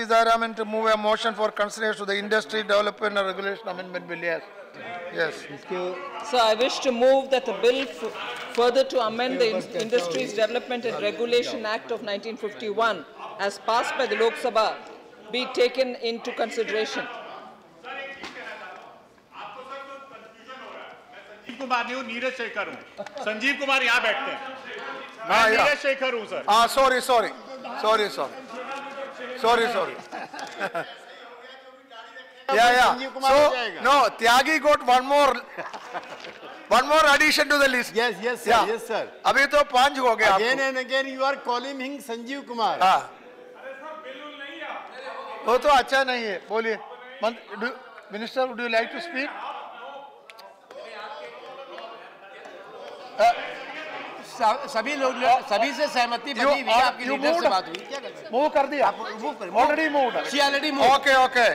Sitaraman to move a motion for consideration to the Industry Development and Regulation Amendment Bill. Yes. Yes. So I wish to move that the bill f- further to amend the In- Industries Development and Regulation Act of 1951 as passed by the Lok Sabha be taken into consideration. Sanjeev Kumar नहीं हूँ नीरज शेखर हूँ संजीव कुमार यहाँ बैठते हैं मैं हाँ, या। नीरज शेखर हूँ sir Ah, sorry, sorry. Sorry, sorry sorry yeah yeah so no Tyagi got one more one more addition to the list yes yes sir yes sir अभी तो पाँच हो गए again and again you are calling हिंग संजीव कुमार हाँ। वो तो अच्छा नहीं है बोलिए। Minister do you like to speak सभी लोग सभी से सहमति बनी हुई है आपकी लीडर से बात हुई क्या कर मूव कर दिया। आप मूव करें, ऑलरेडी मूव ओके ओके